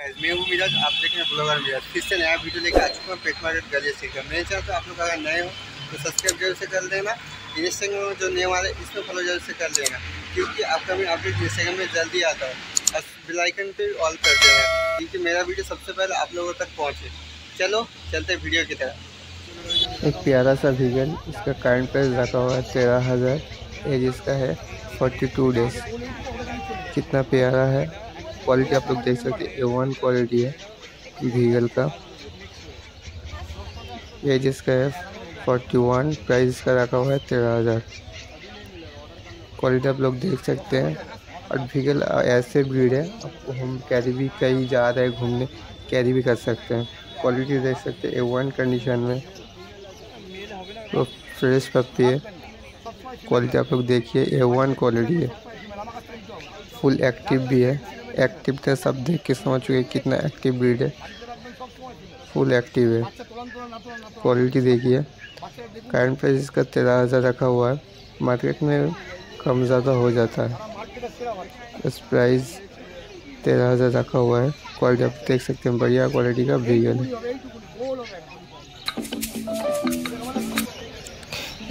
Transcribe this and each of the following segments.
मैं हूँ मिराज, आप देख रहे हैं ब्लॉगर मिराज। फिर से नया वीडियो लेकर आ चुका हूँ, पेट मार्केट गली से। मेरे चैनल तो आप लोग अगर नए हो तो सब्सक्राइब ज़रूर से कर देना। इंस्टाग्राम जो रहा है, इसमें फॉलो ज़रूर से कर लेना क्योंकि आपका मैं अपडेट इंस्टाग्राम में जल्दी आता है। बस बेलाइकन पे ऑल कर देना, क्योंकि मेरा वीडियो सबसे पहले आप लोगों तक पहुँचे। चलो, चलते वीडियो की तरह एक प्यारा सा वीगन इसका करंट प्राइस रखा हुआ है तेरह हज़ार। एज इसका है फोर्टी टू डेज़ कितना प्यारा है। क्वालिटी आप लोग देख सकते हैं ए वन क्वालिटी है वीगल का। एज इसका है फोर्टी वन प्राइस इसका रखा हुआ है तेरह हज़ार। क्वालिटी आप लोग देख सकते हैं। और वीगल ऐसे ब्रीड है, आपको हम कैरी भी कहीं जा रहे हैं घूमने कैरी भी कर सकते हैं। क्वालिटी देख सकते हैं ए वन कंडीशन में। तो फ्रेश पप्पी है। क्वालिटी आप लोग देखिए ए वन क्वालिटी है। फुल एक्टिव भी है। एक्टिव तो सब देख के समझ चुके कितना एक्टिव ब्रीड है। फुल एक्टिव है। क्वालिटी देखिए। करंट प्राइस इसका तेरह हज़ार रखा हुआ है। मार्केट में कम ज़्यादा हो जाता है। इस प्राइस तेरह हज़ार रखा हुआ है। क्वालिटी आप देख सकते हैं, बढ़िया क्वालिटी का वीगन है।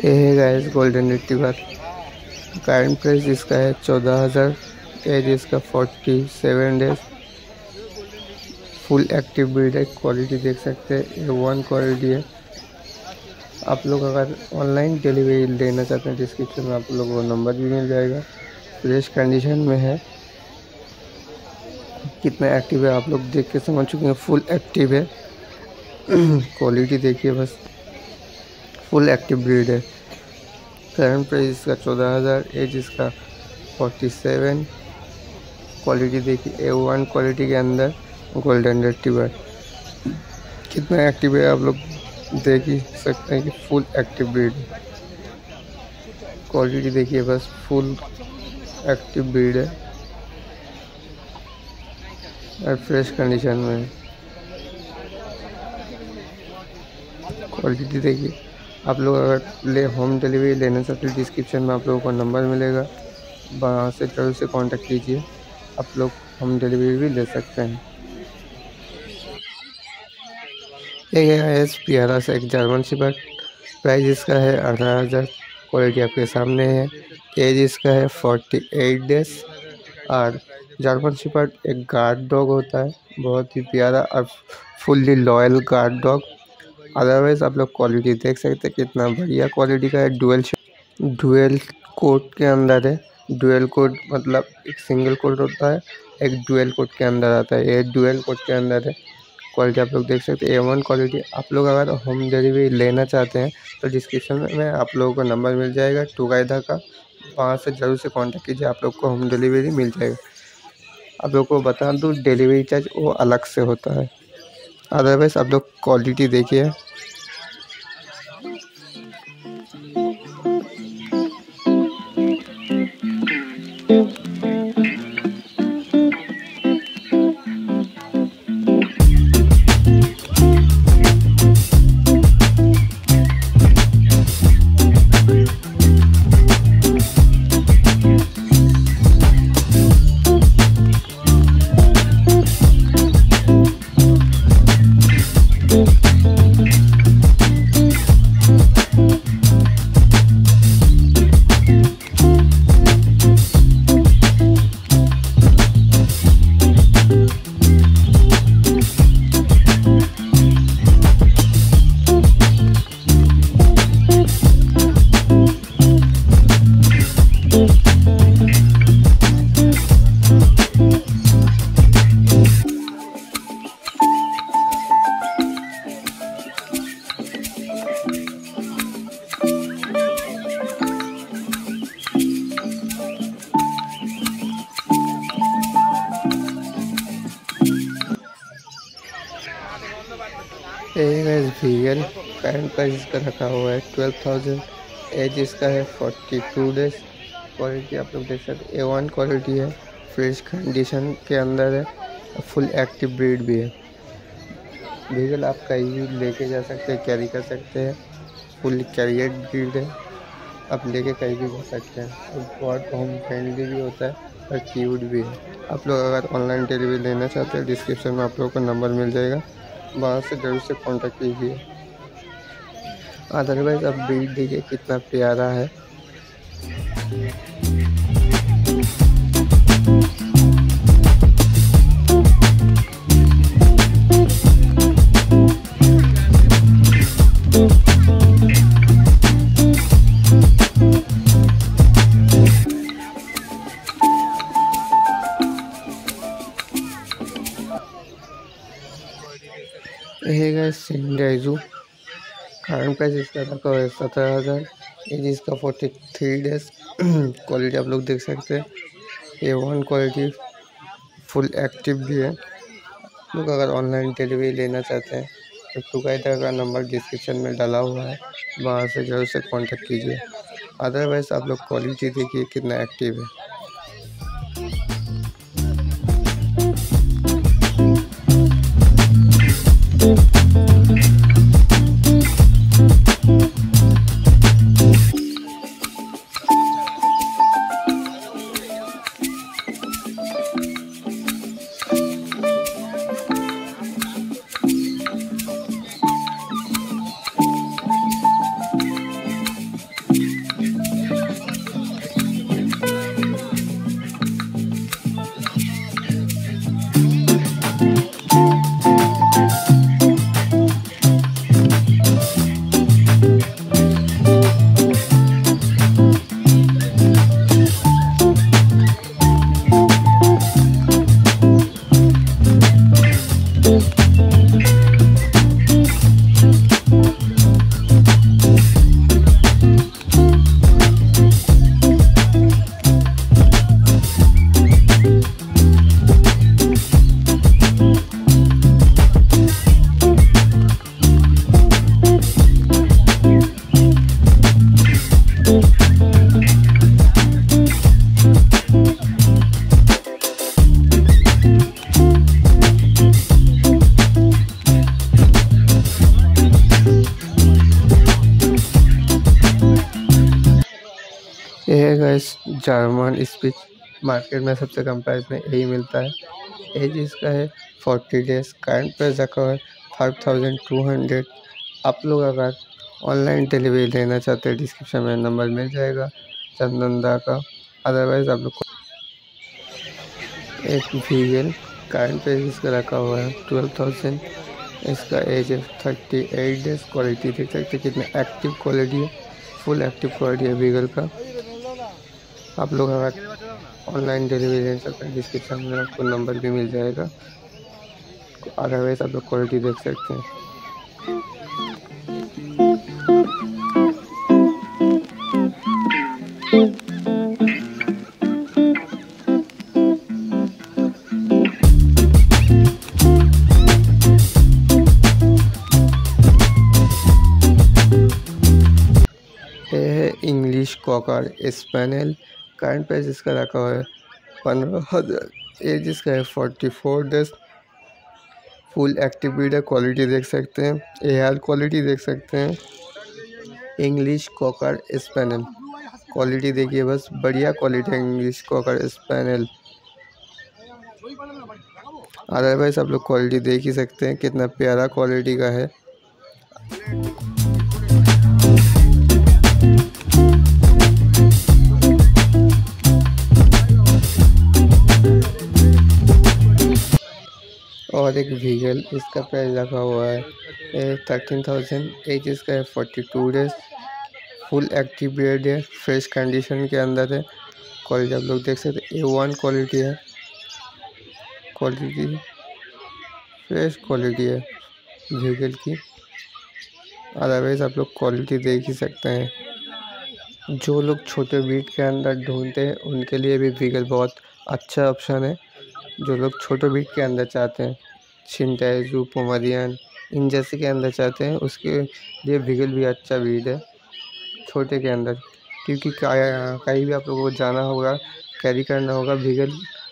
ये है guys golden retriever current price इसका है चौदह हज़ार। एज इसका forty seven days full active breed है क्वालिटी देख सकते हैं, ये वन क्वालिटी है। आप लोग अगर ऑनलाइन डिलीवरी लेना चाहते हैं डिस्क्रिप्शन में आप लोगों को नंबर भी मिल जाएगा। फ्रेश कंडीशन में है। कितना एक्टिव है, आप लोग देख के समझ चुके हैं फुल एक्टिव है। क्वालिटी देखिए बस। फुल एक्टिव ब्रीड है। करंट प्राइस इसका चौदह हज़ार एज इसका फोर्टी सेवन क्वालिटी देखिए ए वन क्वालिटी के अंदर गोल्डन रेटिवर कितना एक्टिव है आप लोग देख ही सकते हैं कि फुल एक्टिव ब्रीड क्वालिटी देखिए बस फुल एक्टिव ब्रीड है। और फ्रेश कंडीशन में। क्वालिटी देखिए, आप लोग अगर ले होम डिलीवरी लेना चाहते हैं डिस्क्रिप्शन में आप लोगों को नंबर मिलेगा। वहाँ से ज़रूर से कांटेक्ट कीजिए। आप लोग होम डिलीवरी भी ले सकते हैं। ये है प्यारा सा एक जर्मन शिपर। प्राइस इसका है अठारह हज़ार। क्वालिटी आपके सामने है। एज इसका है फोर्टी एट डेज़। और जर्मन शिपर एक गार्ड डॉग होता है। बहुत ही प्यारा और fully loyal guard dog. Otherwise आप लोग क्वालिटी देख सकते हैं कितना बढ़िया क्वालिटी का है। डुअल डुअल कोट के अंदर है। डुअल कोड मतलब एक सिंगल कोड होता है, एक डुअल कोड के अंदर आता है। ये डुअल कोड के अंदर है। क्वालिटी आप लोग देख सकते हैं ए वन क्वालिटी आप लोग अगर होम डिलीवरी लेना चाहते हैं तो डिस्क्रिप्शन में आप लोगों को नंबर मिल जाएगा टूगाइदा का। वहाँ से ज़रूर से कांटेक्ट कीजिए, आप लोग को होम डिलीवरी मिल जाएगा। आप लोग को बता दूँ डिलीवरी चार्ज वो अलग से होता है। अदरवाइज़ आप लोग क्वालिटी देखिए। करंट प्राइस इसका रखा हुआ है ट्वेल्व थाउज़ेंड एज इसका है फोर्टी टू डेज़ क्वालिटी आप लोग देख सकते ए वन क्वालिटी है. फ्रेश कंडीशन के अंदर है. फुल एक्टिव ब्रीड भी है. वीगल आप कहीं भी लेके जा सकते हैं कैरी कर सकते हैं. फुल कैरियर ब्रीड है. आप लेके कहीं भी जा सकते हैं. और बहुत होम फ्रेंडली भी होता है और क्यूट भी है. आप लोग अगर ऑनलाइन डिलीवरी लेना चाहते हैं डिस्क्रिप्शन में आप लोगों को नंबर मिल जाएगा. वहाँ से ज़रूर से कॉन्टेक्ट कीजिए. अदरवाइज़ अब ब्रीड देखिए कितना प्यारा है। गए सिंडाइजू करंट प्राइस इसका है? सत्रह हज़ार एज इसका फोर्टी थ्री डेज़ क्वालिटी आप लोग देख सकते हैं। A one quality full active भी है। लोग अगर ऑनलाइन डिलीवरी लेना चाहते हैं तो टुकाइडर का नंबर डिस्क्रिप्शन में डाला हुआ है। वहाँ से ज़रूर से कांटेक्ट कीजिए। अदरवाइज़ आप लोग क्वालिटी देखिए कितना एक्टिव है। जर्मन स्पीच मार्केट में सबसे कम प्राइस में यही मिलता है। एज इसका है फोर्टी डेज़ करंट हुआ है फाइव थाउज़ेंड टू हंड्रेड। आप लोग अगर ऑनलाइन डिलीवरी लेना चाहते हैं, डिस्क्रिप्शन में नंबर मिल जाएगा चंदनदा का। अदरवाइज़ आप लोग को एक वीगल करंट प्राइस इसका रखा हुआ है ट्वेल्व थाउज़ेंड। इसका एज है थर्टी एट डेज़ क्वालिटी देख सकते कितना एक्टिव क्वालिटी है फुल एक्टिव क्वालिटी है वीगल का। आप लोग अगर ऑनलाइन डिलीवरी ले सकते हैं डिस्क्रिप्शन में आपको नंबर भी मिल जाएगा। अदरवाइज़ आप लोग क्वालिटी देख सकते हैं। English cocker spaniel current price इसका रखा हुआ है, पंद्रह हज़ार एज इसका है forty four days full active breed quality देख सकते हैं एयर क्वालिटी देख सकते हैं इंग्लिश कॉकर स्पेनल क्वालिटी देखिए बस, बढ़िया क्वालिटी है इंग्लिश कॉकर स्पेनल अदरवाइज़ आप लोग क्वालिटी देख ही सकते हैं, कितना प्यारा क्वालिटी का है। और एक वीगल इसका प्राइस रखा हुआ है। थर्टीन थाउज़ेंड एज इसका है forty two days full active breed है फ्रेश कंडीशन के अंदर है। क्वालिटी आप लोग देख सकते ए वन क्वालिटी है। क्वालिटी फ्रेश क्वालिटी है वीगल की। अदरवाइज़ आप लोग क्वालिटी देख ही सकते हैं। जो लोग छोटे बीट के अंदर ढूंढते हैं, उनके लिए भी वीगल बहुत अच्छा ऑप्शन है। जो लोग छोटे बीट के अंदर चाहते हैं। छिंटैजू पोमरियन इन जैसे के अंदर चाहते हैं, उसके लिए वीगल भी अच्छा ब्रीड है, छोटे के अंदर। क्योंकि कहीं भी आप लोगों को जाना होगा कैरी करना होगा वीगल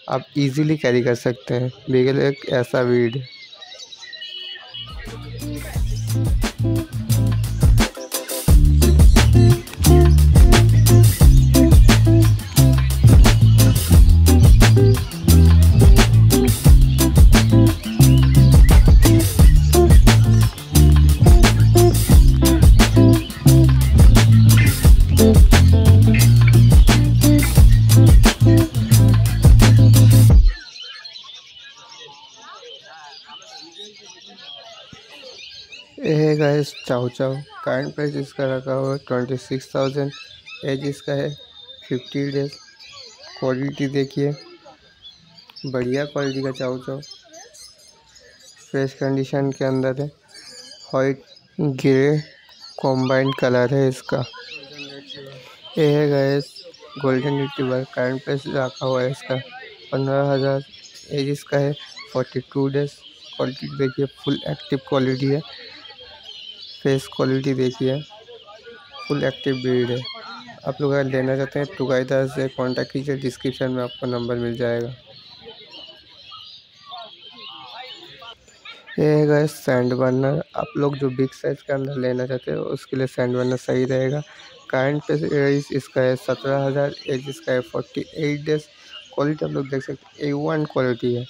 आप इजीली कैरी कर सकते हैं। वीगल एक ऐसा ब्रीड है। है चाउ चाउ करंट प्राइस इसका रखा हुआ है ट्वेंटी सिक्स थाउज़ेंड एज इसका है फिफ्टी डेज़ क्वालिटी देखिए, बढ़िया क्वालिटी का चाउ चाउ फ्रेश कंडीशन के अंदर है वाइट ग्रे कॉम्बाइंड कलर है इसका। ये है guys golden retriever current price रखा हुआ है इसका पंद्रह हज़ार। एज इसका है फोर्टी टू डेज़ क्वालिटी देखिए फुल एक्टिव क्वालिटी है। फेस क्वालिटी देखिए। फुल एक्टिव ब्रीड है। आप लोग अगर लेना चाहते हैं टुगाइदर से कांटेक्ट कीजिए, डिस्क्रिप्शन में आपको नंबर मिल जाएगा। ये है सैंड बर्नर आप लोग जो बिग साइज़ के अंदर लेना चाहते हो, उसके लिए सैंड बर्नर सही रहेगा। करंट पे इसका है सत्रह हज़ार एज इसका है फोर्टी एट डेज़ क्वालिटी आप लोग देख सकते ए वन क्वालिटी है।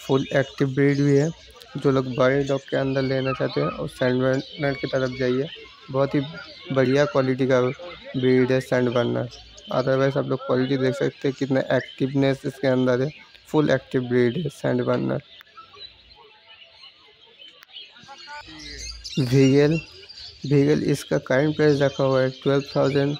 फुल एक्टिव ब्रीड भी है। जो लोग बड़े डॉग के अंदर लेना चाहते हैं और सैंड बर्नर की तरफ़ जाइए। बहुत ही बढ़िया क्वालिटी का ब्रीड है सैंड बर्नर अदरवाइज़ आप लोग क्वालिटी देख सकते हैं कितना एक्टिवनेस इसके अंदर है। फुल एक्टिव ब्रीड है सैंड बर्नर वीगल वीगल इसका करंट प्राइस रखा हुआ है ट्वेल्व थाउज़ेंड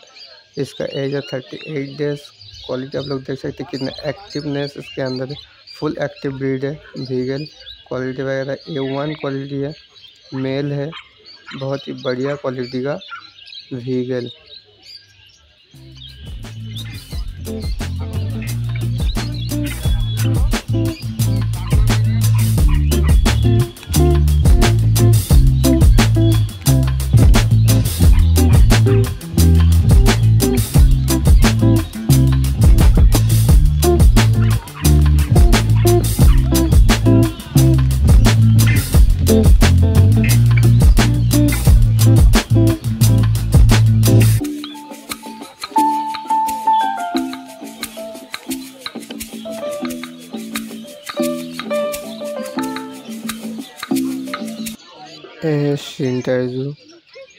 इसका एज है थर्टी एट डेज़ क्वालिटी आप लोग देख सकते हैं कितना एक्टिवनेस इसके अंदर है। फुल एक्टिव ब्रीड है वीगल क्वालिटी वगैरह ए वन क्वालिटी है मेल है बहुत ही बढ़िया क्वालिटी का वीगल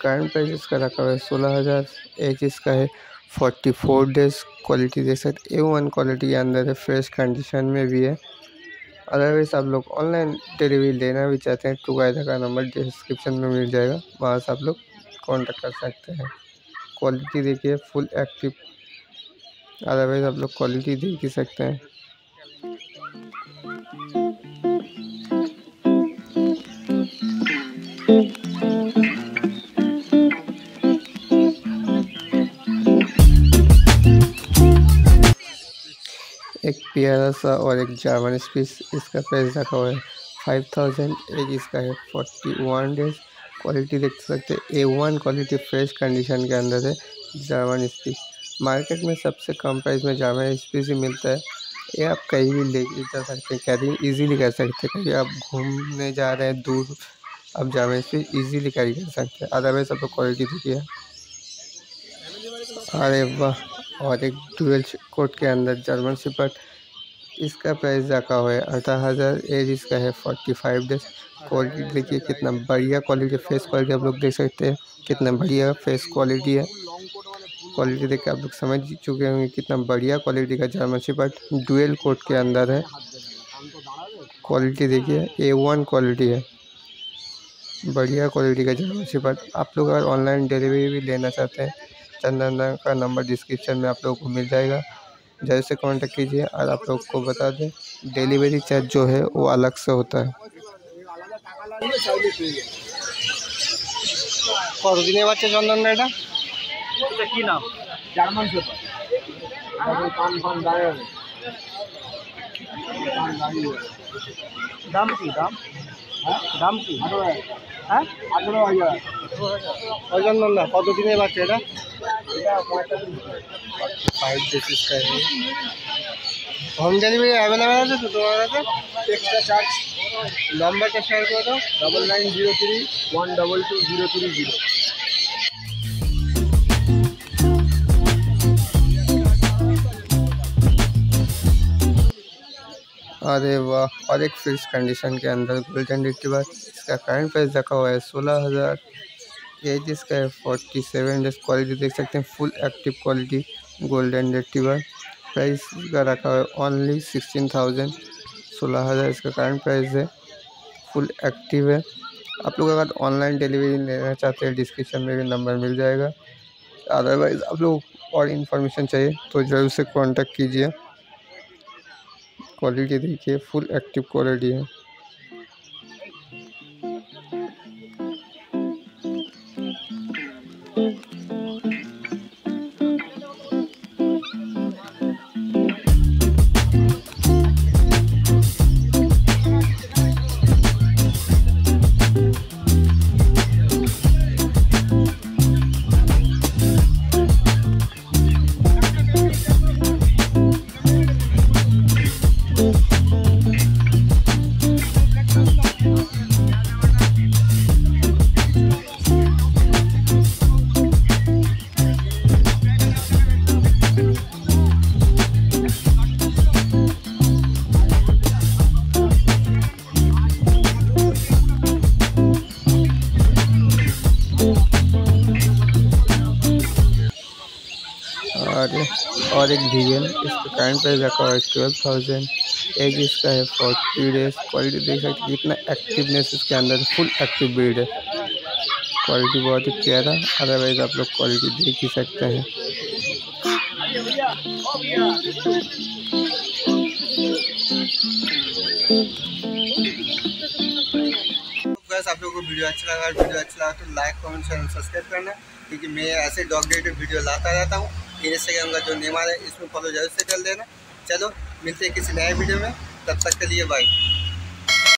करंट प्राइस इसका रखा हुआ है सोलह हज़ार। एच इसका है फोर्टी फोर डेज़ क्वालिटी देख सकते ए वन क्वालिटी के अंदर है। फ्रेश कंडीशन में भी है। अदरवाइज़ आप लोग ऑनलाइन डिलीवरी लेना भी चाहते हैं टू गाइडा का नंबर डिस्क्रिप्शन में मिल जाएगा। वहाँ से आप लोग कॉन्टेक्ट कर सकते हैं। क्वालिटी देखिए फुल एक्टिव अदरवाइज़ आप लोग क्वालिटी देख ही सकते हैं। प्यारा सा और एक जर्मन स्पीस इसका प्राइस रखा हुआ है। फाइव थाउज़ेंड एक इसका है फोर्टी वन डेज़ क्वालिटी देख सकते A one quality fresh condition के अंदर है जर्मन स्पीस मार्केट में सबसे कम प्राइस में जर्मन स्पीस ही मिलता है। ये आप कहीं भी ले जा सकते हैं। कैरी इजीली कर सकते हैं। कहीं आप घूमने जा रहे हैं, दूर, आप जर्मन स्पीस इजीली कैरी कर सकते हैं। अदरवाइज़ आप क्वालिटी देखिए अरे वाह! और एक डुअल कोट के अंदर जर्मन सिपर्ट इसका प्राइस रखा हुआ है अठारह हज़ार। एज इसका है फोर्टी फाइव डेज़। क्वालिटी देखिए कितना बढ़िया क्वालिटी फेस क्वालिटी आप लोग देख सकते हैं। कितना बढ़िया फेस क्वालिटी है। क्वालिटी देख के आप लोग समझ चुके होंगे कितना बढ़िया क्वालिटी का जर्मन सिपर्ट डुअल कोट के अंदर है। क्वालिटी देखिए ए वन क्वालिटी है। बढ़िया क्वालिटी का जर्मन सिपर्ट आप लोग अगर ऑनलाइन डिलीवरी भी लेना चाहते हैं, चंदन का नंबर डिस्क्रिप्शन में आप लोगों को मिल जाएगा। जैसे कांटेक्ट कीजिए और आप लोग को बता दें डिलीवरी चार्ज जो है वो अलग से होता है কতদিনের বাচ্চা চন্দন এটা এটা কি নাম জার্মান শেপার কান ফান দাঁড়িয়ে দাম কি দাম হ্যাঁ দাম কি হ্যাঁ? আঠেরো হাজার। না কত দিনের বাচ্চা এটা? Five days home delivery available আছে তো তোমার কাছে? এক্সট্রা চার্জ নম্বরটা শেয়ার করে দাও। Double nine zero three one double two zero three zero अरे वाह, और एक फिक्स कंडीशन के अंदर गोल्डन रिट्रीवर इसका करंट प्राइस रखा हुआ है सोलह हज़ार। एज इसका है फोर्टी सेवन डेज़ क्वालिटी देख सकते हैं full active quality golden retriever price का रखा हुआ है ओनली सिक्सटीन थाउज़ेंड सोलह हज़ार इसका करंट प्राइस है फुल एक्टिव है। आप लोग अगर ऑनलाइन डिलीवरी लेना चाहते हैं डिस्क्रिप्शन में भी नंबर मिल जाएगा। अदरवाइज़ आप लोग और इन्फॉर्मेशन चाहिए तो ज़रूर से कांटेक्ट कीजिए। क्वालिटी देखिए फुल एक्टिव क्वालिटी है। करंट प्राइस रखा हुआ है ट्वेल्व थाउज़ेंड एज इसका है फोर्टी डेज़ क्वालिटी देख सकते हैं कितना एक्टिवनेस इसके अंदर फुल एक्टिव ब्रीड है। क्वालिटी बहुत ही प्यारा अदरवाइज़ आप लोग क्वालिटी देख ही सकते हैं। आप लोगों को वीडियो अच्छा लगा। वीडियो अच्छा लगा तो लाइक कमेंट चैनल सब्सक्राइब करना। क्योंकि मैं ऐसे डॉग रिलेटेड वीडियो लाता रहता हूँ। इंस्टाग्राम का जो नेमार है, इसमें फॉलो ज़रूर से कर देना चलो, मिलते हैं किसी नए वीडियो में। तब तक के लिए बाय